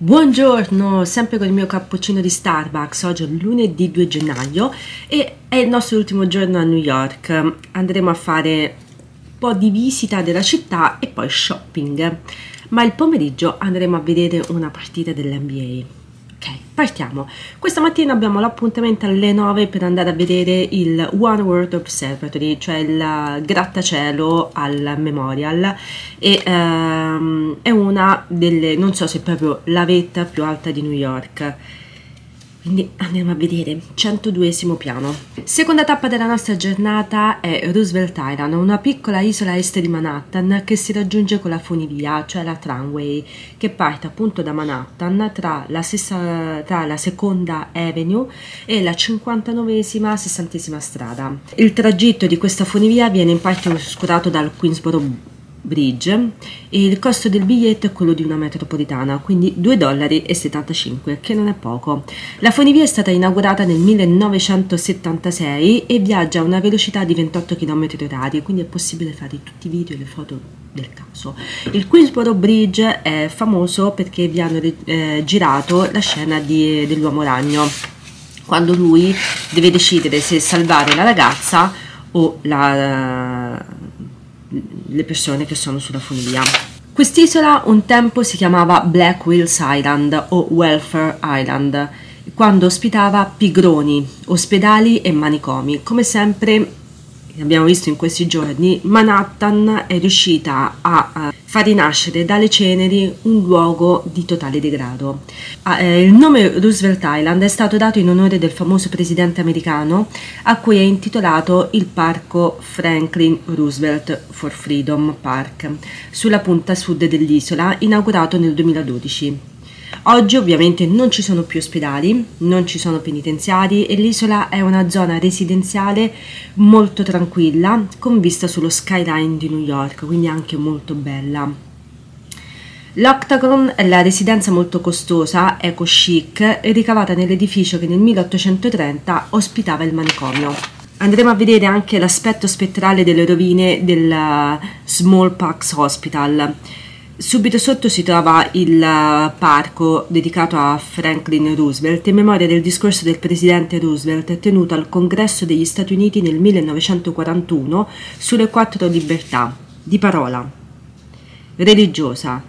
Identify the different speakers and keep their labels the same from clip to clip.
Speaker 1: Buongiorno, sempre con il mio cappuccino di Starbucks. Oggi è lunedì 2 gennaio e è il nostro ultimo giorno a New York. Andremo a fare un po' di visita della città e poi shopping. Ma il pomeriggio andremo a vedere una partita dell'NBA. Ok, partiamo. Questa mattina abbiamo l'appuntamento alle 9 per andare a vedere il One World Observatory, cioè il grattacielo al Memorial e um, è una delle, non so se è proprio la vetta più alta di New York quindi andiamo a vedere, 102 piano. Seconda tappa della nostra giornata è Roosevelt Island, una piccola isola est di Manhattan che si raggiunge con la funivia, cioè la tramway, che parte appunto da Manhattan tra la, stessa, tra la seconda Avenue e la 59esima-60esima strada. Il tragitto di questa funivia viene in parte oscurato dal Queensboro Bridge e il costo del biglietto è quello di una metropolitana, quindi 2,75 dollari, che non è poco. La funivia è stata inaugurata nel 1976 e viaggia a una velocità di 28 km h quindi è possibile fare tutti i video e le foto del caso. Il Queensboro Bridge è famoso perché vi hanno eh, girato la scena di, dell'uomo ragno, quando lui deve decidere se salvare la ragazza o la le persone che sono sulla funivia. Quest'isola un tempo si chiamava Black Wheels Island o Welfare Island, quando ospitava pigroni, ospedali e manicomi. Come sempre abbiamo visto in questi giorni, Manhattan è riuscita a far rinascere dalle ceneri un luogo di totale degrado. Ah, eh, il nome Roosevelt Island è stato dato in onore del famoso presidente americano a cui è intitolato il parco Franklin Roosevelt for Freedom Park, sulla punta sud dell'isola, inaugurato nel 2012. Oggi ovviamente non ci sono più ospedali, non ci sono penitenziari e l'isola è una zona residenziale molto tranquilla con vista sullo skyline di New York, quindi anche molto bella. L'Octagon è la residenza molto costosa, eco chic, ricavata nell'edificio che nel 1830 ospitava il manicomio. Andremo a vedere anche l'aspetto spettrale delle rovine del Smallpox Hospital. Subito sotto si trova il eh, parco dedicato a Franklin Roosevelt. In memoria del discorso del presidente Roosevelt tenuto al Congresso degli Stati Uniti nel 1941 sulle quattro libertà di parola, religiosa,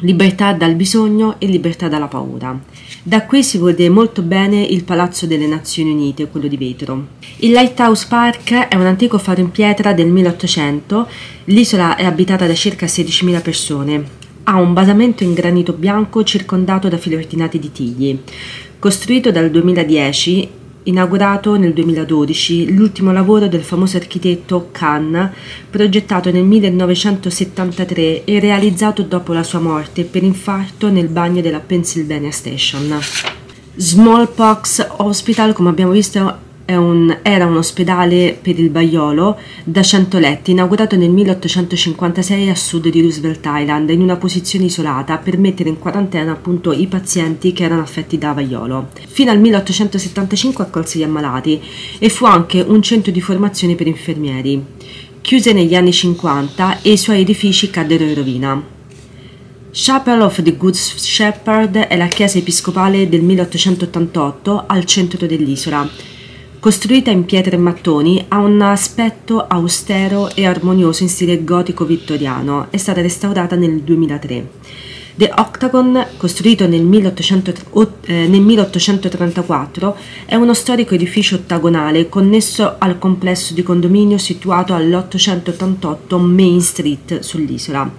Speaker 1: libertà dal bisogno e libertà dalla paura. Da qui si vede molto bene il Palazzo delle Nazioni Unite, quello di vetro. Il Lighthouse Park è un antico faro in pietra del 1800, l'isola è abitata da circa 16.000 persone. Ha un basamento in granito bianco circondato da fili ordinati di tigli. Costruito dal 2010, inaugurato nel 2012 l'ultimo lavoro del famoso architetto Khan, progettato nel 1973 e realizzato dopo la sua morte per infarto nel bagno della Pennsylvania Station. Smallpox Hospital, come abbiamo visto, un, era un ospedale per il Baiolo da 100 letti, inaugurato nel 1856 a sud di Roosevelt Island, in una posizione isolata per mettere in quarantena appunto i pazienti che erano affetti da Baiolo. Fino al 1875 accolse gli ammalati e fu anche un centro di formazione per infermieri. Chiuse negli anni 50 e i suoi edifici caddero in rovina. Chapel of the Good Shepherd è la chiesa episcopale del 1888 al centro dell'isola Costruita in pietre e mattoni, ha un aspetto austero e armonioso in stile gotico-vittoriano. È stata restaurata nel 2003. The Octagon, costruito nel, 1800, eh, nel 1834, è uno storico edificio ottagonale connesso al complesso di condominio situato all'888 Main Street sull'isola.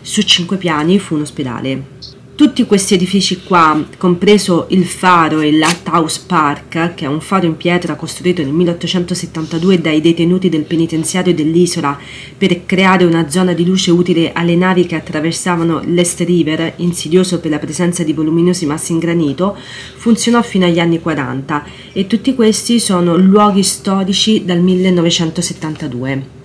Speaker 1: Su cinque piani fu un ospedale. Tutti questi edifici qua, compreso il faro e il Park, che è un faro in pietra costruito nel 1872 dai detenuti del penitenziario dell'isola per creare una zona di luce utile alle navi che attraversavano l'Est River, insidioso per la presenza di voluminosi massi in granito, funzionò fino agli anni 40 e tutti questi sono luoghi storici dal 1972.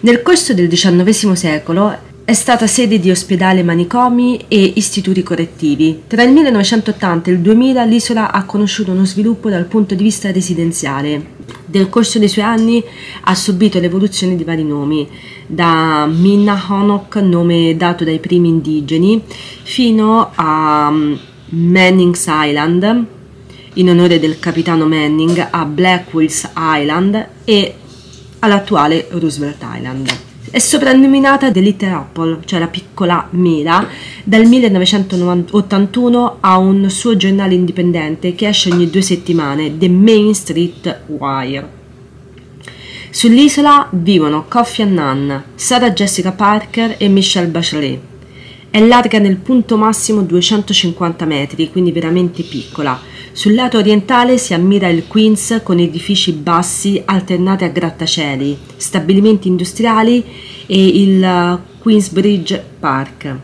Speaker 1: Nel corso del XIX secolo è stata sede di ospedali, manicomi e istituti correttivi. Tra il 1980 e il 2000 l'isola ha conosciuto uno sviluppo dal punto di vista residenziale. Nel corso dei suoi anni ha subito l'evoluzione di vari nomi, da Minahonok, nome dato dai primi indigeni, fino a mm, Manning's Island, in onore del capitano Manning, a Blackwell's Island e all'attuale Roosevelt Island. È soprannominata The Little Apple, cioè la piccola mela, dal 1981 ha un suo giornale indipendente che esce ogni due settimane, The Main Street Wire. Sull'isola vivono Kofi Annan, Sarah Jessica Parker e Michelle Bachelet. È larga nel punto massimo 250 metri, quindi veramente piccola. Sul lato orientale si ammira il Queens con edifici bassi alternati a grattacieli, stabilimenti industriali e il Queensbridge Park.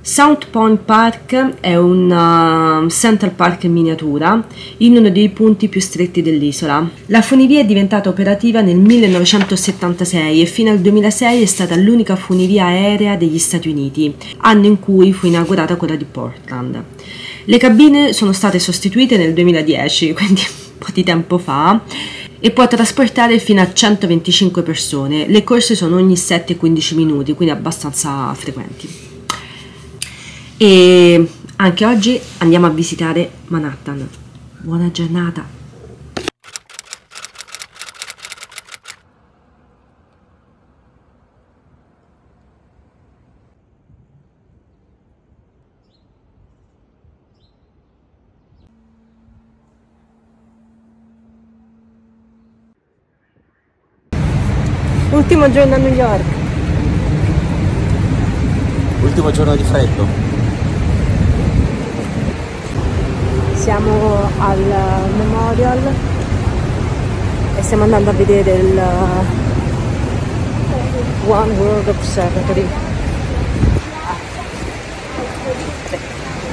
Speaker 1: South Point Park è un uh, Central Park in miniatura in uno dei punti più stretti dell'isola. La funivia è diventata operativa nel 1976 e fino al 2006 è stata l'unica funivia aerea degli Stati Uniti, anno in cui fu inaugurata quella di Portland. Le cabine sono state sostituite nel 2010, quindi un po' di tempo fa, e può trasportare fino a 125 persone. Le corse sono ogni 7-15 minuti, quindi abbastanza frequenti. E anche oggi andiamo a visitare Manhattan. Buona giornata! Ultimo giorno a New York.
Speaker 2: Ultimo giorno di freddo.
Speaker 1: siamo al Memorial e stiamo andando a vedere il One World Observatory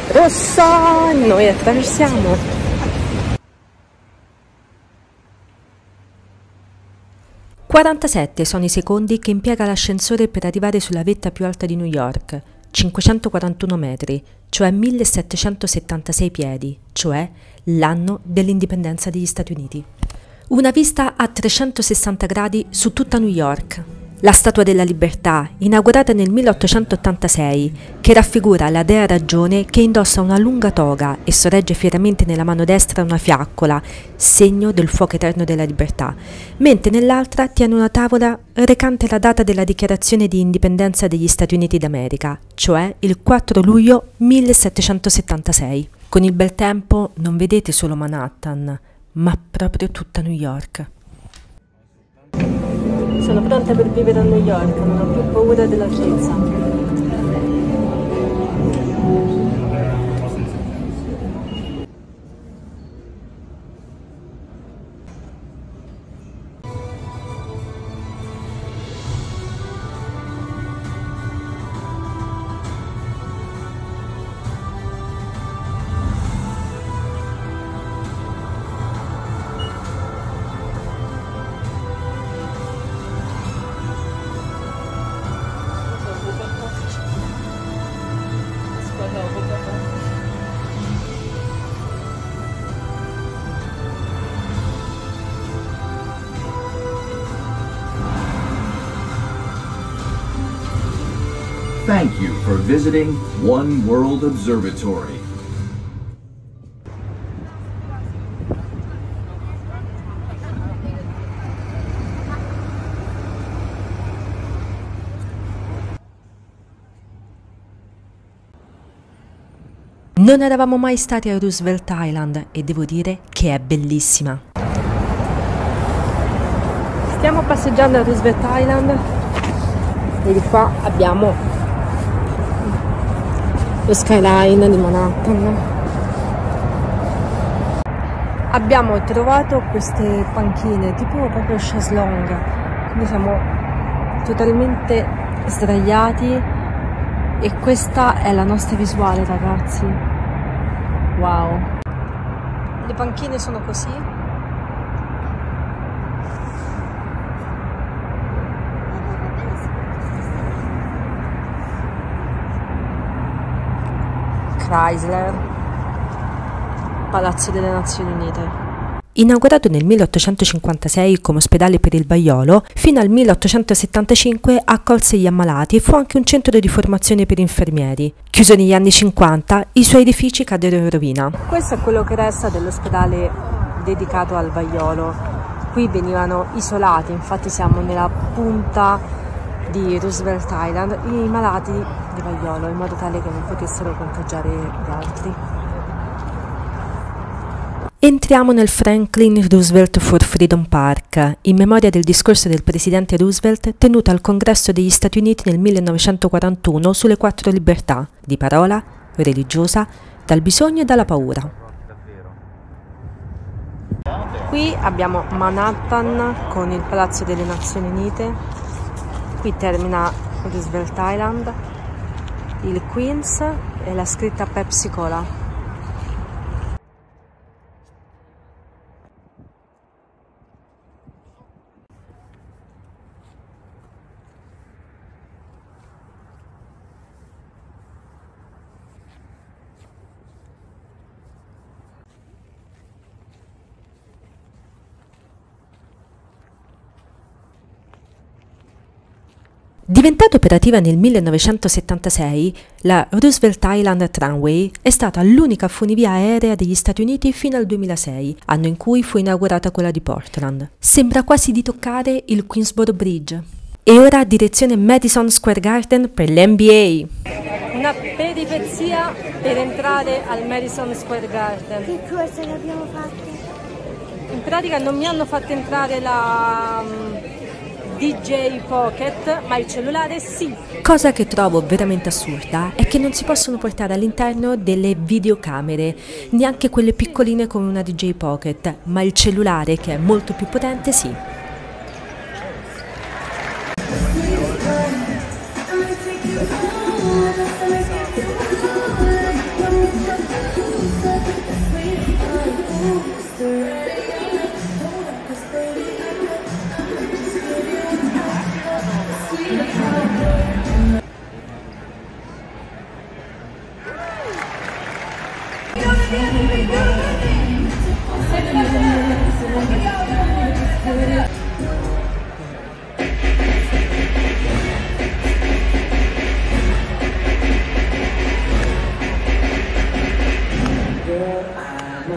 Speaker 1: rossa noi attraversiamo
Speaker 3: Quarantasette sono i secondi che impiega l'ascensore per arrivare sulla vetta più alta di New York, 541 metri, cioè 1776 piedi, cioè l'anno dell'indipendenza degli Stati Uniti. Una vista a 360 gradi su tutta New York. La Statua della Libertà, inaugurata nel 1886, che raffigura la dea ragione che indossa una lunga toga e sorregge fieramente nella mano destra una fiaccola, segno del fuoco eterno della libertà, mentre nell'altra tiene una tavola recante la data della dichiarazione di indipendenza degli Stati Uniti d'America, cioè il 4 luglio 1776. Con il bel tempo non vedete solo Manhattan, ma proprio tutta New York.
Speaker 1: Sono pronta per vivere a New York, non ho più paura dell'altezza.
Speaker 4: Thank you for visiting One World Observatory.
Speaker 3: Non eravamo mai stati a Roosevelt Island e devo dire che è bellissima.
Speaker 1: Stiamo passeggiando a Roosevelt Island e di qua abbiamo lo skyline di Manhattan. Abbiamo trovato queste panchine tipo proprio chaslong, quindi siamo totalmente sdraiati e questa è la nostra visuale ragazzi. Wow. Le panchine sono così Chrysler, Palazzo delle Nazioni Unite. inaugurato nel 1856 come ospedale per il vaiolo, fino al 1875 accolse gli ammalati e fu anche un centro di formazione per infermieri. Chiuso negli anni 50, i suoi edifici caddero in rovina. Questo è quello che resta dell'ospedale dedicato al vaiolo. Qui venivano isolati, infatti siamo nella punta di Roosevelt Island, i malati vaiolo in modo tale che non potessero contagiare gli altri. Entriamo nel Franklin Roosevelt for Freedom Park, in memoria del discorso del presidente Roosevelt tenuto al Congresso degli Stati Uniti nel 1941 sulle quattro libertà, di parola, religiosa, dal bisogno e dalla paura. Qui abbiamo Manhattan con il Palazzo delle Nazioni Unite, qui termina Roosevelt Island, il Queens e la scritta Pepsi Cola. Diventata operativa nel 1976, la Roosevelt Island Tramway è stata l'unica funivia aerea degli Stati Uniti fino al 2006, anno in cui fu inaugurata quella di Portland. Sembra quasi di toccare il Queensboro Bridge. E ora direzione Madison Square Garden per l'NBA. Una peripezia per entrare al Madison Square Garden.
Speaker 5: Che cosa ne abbiamo fatte?
Speaker 1: In pratica non mi hanno fatto entrare la DJ Pocket, ma il cellulare sì. Cosa che trovo veramente assurda è che non si possono portare all'interno delle videocamere, neanche quelle piccoline come una DJ Pocket, ma il cellulare che è molto più potente sì.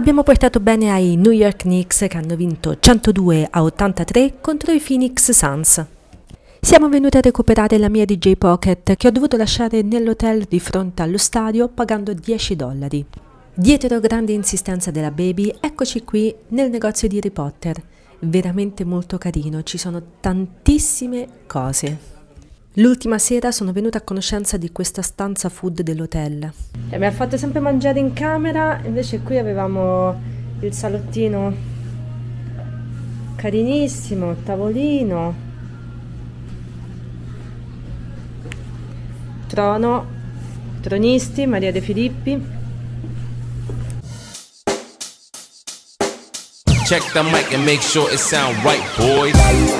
Speaker 1: Abbiamo portato bene ai New York Knicks che hanno vinto 102 a 83 contro i Phoenix Suns. Siamo venuti a recuperare la mia DJ Pocket che ho dovuto lasciare nell'hotel di fronte allo stadio pagando 10 dollari. Dietro grande insistenza della baby, eccoci qui nel negozio di Harry Potter. Veramente molto carino, ci sono tantissime cose. L'ultima sera sono venuta a conoscenza di questa stanza food dell'hotel. E mi ha fatto sempre mangiare in camera, invece qui avevamo il salottino carinissimo, tavolino, trono, tronisti, Maria De Filippi.
Speaker 6: Check the mic and make sure it sound right, boys.